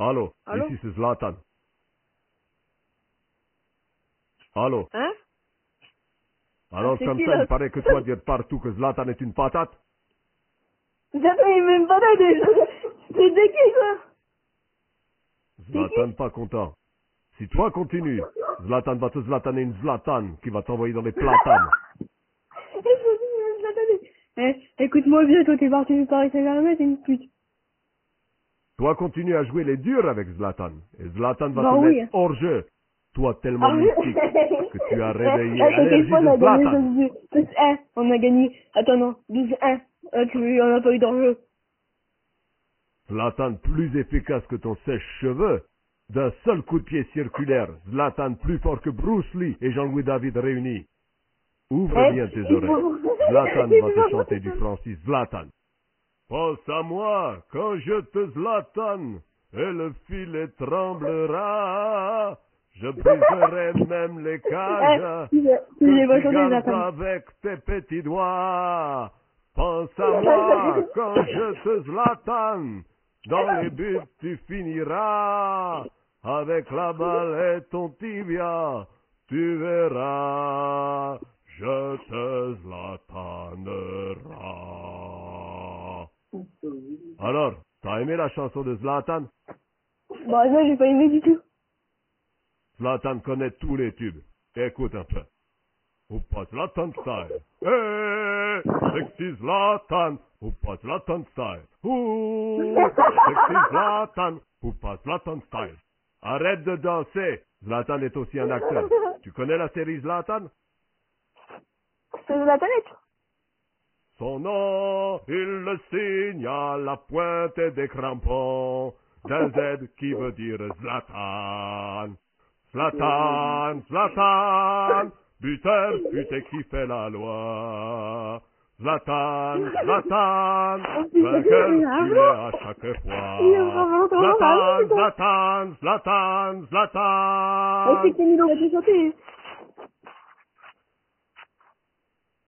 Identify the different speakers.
Speaker 1: Allô,
Speaker 2: Allô
Speaker 1: ici c'est Zlatan. Allô,
Speaker 2: Hein?
Speaker 1: Alors
Speaker 2: c'est
Speaker 1: comme
Speaker 2: qui,
Speaker 1: ça,
Speaker 2: là?
Speaker 1: il paraît que toi dire partout que Zlatan est une patate?
Speaker 2: J'avais même pas d'aide. C'est de qui ça?
Speaker 1: Zlatan pas content. Si toi continues, Zlatan va te zlataner une Zlatan qui va t'envoyer dans les platanes.
Speaker 2: Eh, écoute-moi bien, toi t'es parti du Paris Saint-Germain, t'es une pute.
Speaker 1: Toi continue à jouer les durs avec Zlatan. Et Zlatan va
Speaker 2: Bah
Speaker 1: te
Speaker 2: oui.
Speaker 1: mettre hors jeu. Toi tellement
Speaker 2: Ah oui.
Speaker 1: mystique que tu as réveillé
Speaker 2: Eh, eh,
Speaker 1: l'allergie
Speaker 2: on a
Speaker 1: de
Speaker 2: gagné
Speaker 1: Zlatan.
Speaker 2: 12-1. On a gagné. Attends, non, 12-1. Euh, tu on a pas eu d'enjeu.
Speaker 1: Zlatan plus efficace que ton sèche-cheveux. D'un seul coup de pied circulaire, Zlatan plus fort que Bruce Lee et Jean-Louis David réunis. Ouvre
Speaker 2: Eh,
Speaker 1: bien tes
Speaker 2: il
Speaker 1: oreilles.
Speaker 2: faut-
Speaker 1: Zlatan va te chanter du Francis Zlatan. Pense à moi quand je te Zlatan et le filet tremblera. Je briserai même les cages
Speaker 2: Eh, tu
Speaker 1: que gardes avec tes petits doigts. Pense à moi quand je te Zlatan. Dans les buts tu finiras. Avec la balle et ton tibia, tu verras. Je te Zlatanerai. Alors, t'as aimé la chanson de Zlatan?
Speaker 2: Bah, non, j'ai pas aimé du tout.
Speaker 1: Zlatan connaît tous les tubes. Écoute un peu. Ou pas Zlatan style. Hey, sexy Zlatan. Ou pas Zlatan style. Ouh, sexy Zlatan. Ou pas Zlatan style. Arrête de danser. Zlatan est aussi un acteur. Tu connais la série Zlatan?
Speaker 2: C'est planète.
Speaker 1: Son nom, il le signe à la pointe des crampons d'un Z qui veut dire Zlatan. Zlatan, Zlatan, buteur, putain qui fait la loi. Zlatan, Zlatan, vainqueur, tu l'es à chaque fois. Zlatan, Zlatan, Zlatan, Zlatan.